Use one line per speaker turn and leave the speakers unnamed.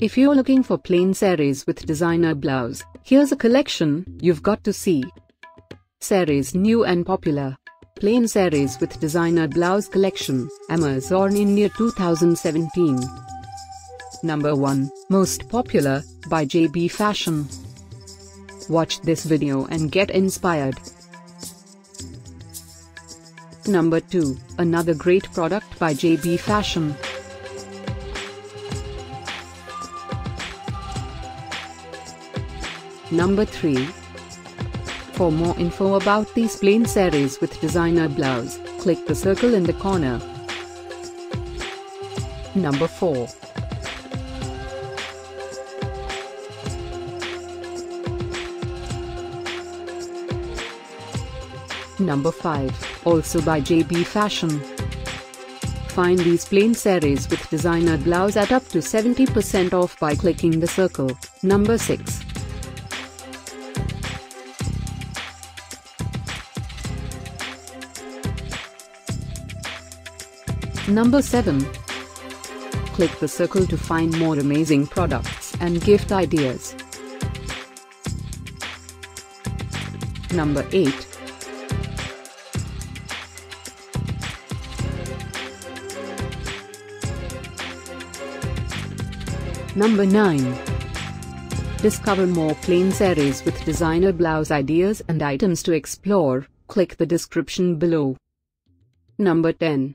If you're looking for plain saris with designer blouse, here's a collection you've got to see. Saris new and popular. Plain saris with designer blouse collection, Amazon India 2017. Number 1, Most Popular, by JB Fashion. Watch this video and get inspired. Number 2, another great product by JB Fashion. Number 3. For more info about these plain saris with designer blouse, click the circle in the corner. Number 4. Number 5, also by JB Fashion. Find these plain saris with designer blouse at up to 70% off by clicking the circle. Number 6. Number 7. Click the circle to find more amazing products and gift ideas. Number 8. Number 9. Discover more plain saris with designer blouse ideas and items to explore, click the description below. Number 10.